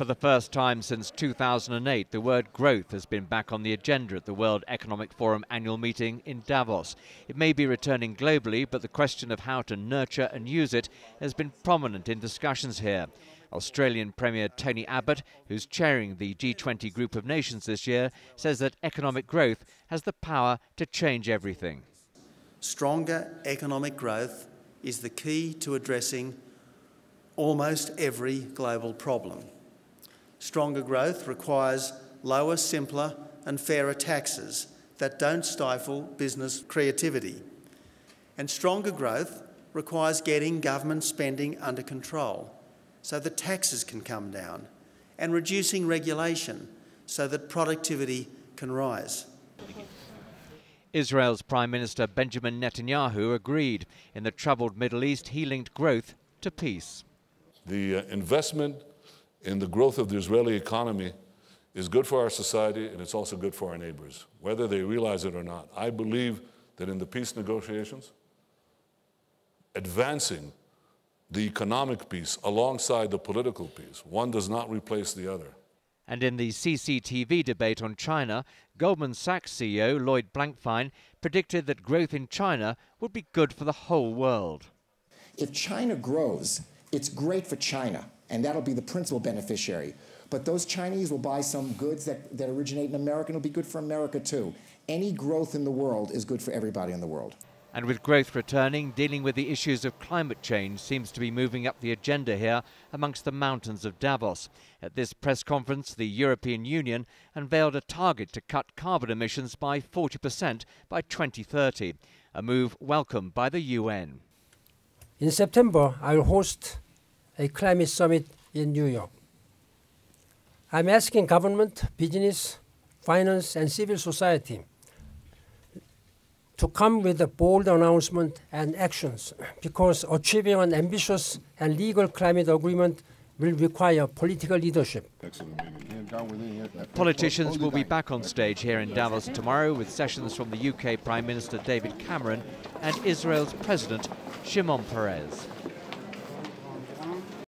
For the first time since 2008, the word growth has been back on the agenda at the World Economic Forum annual meeting in Davos. It may be returning globally, but the question of how to nurture and use it has been prominent in discussions here. Australian Premier Tony Abbott, who's chairing the G20 group of nations this year, says that economic growth has the power to change everything. Stronger economic growth is the key to addressing almost every global problem. Stronger growth requires lower, simpler and fairer taxes that don't stifle business creativity. And stronger growth requires getting government spending under control so that taxes can come down and reducing regulation so that productivity can rise. Israel's Prime Minister Benjamin Netanyahu agreed. In the troubled Middle East, he linked growth to peace. The uh, investment in the growth of the Israeli economy is good for our society and it's also good for our neighbors, whether they realize it or not. I believe that in the peace negotiations, advancing the economic piece alongside the political piece, one does not replace the other. And in the CCTV debate on China, Goldman Sachs CEO Lloyd Blankfein predicted that growth in China would be good for the whole world. If China grows, it's great for China and that'll be the principal beneficiary. But those Chinese will buy some goods that, that originate in America, and it'll be good for America too. Any growth in the world is good for everybody in the world. And with growth returning, dealing with the issues of climate change seems to be moving up the agenda here amongst the mountains of Davos. At this press conference, the European Union unveiled a target to cut carbon emissions by 40% by 2030, a move welcomed by the UN. In September, I will host a climate summit in New York. I'm asking government, business, finance, and civil society to come with a bold announcement and actions because achieving an ambitious and legal climate agreement will require political leadership. Politicians will be back on stage here in Davos tomorrow with sessions from the UK Prime Minister David Cameron and Israel's President Shimon Peres.